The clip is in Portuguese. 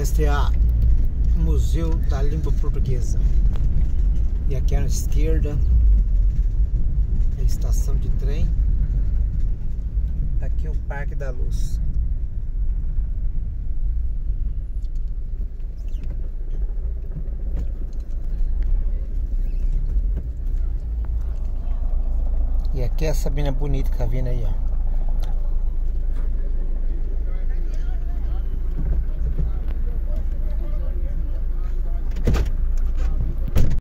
Este é o Museu da Língua Portuguesa. E aqui à esquerda a estação de trem. Aqui é o Parque da Luz. E aqui é essa mina Bonita que tá vindo aí, ó.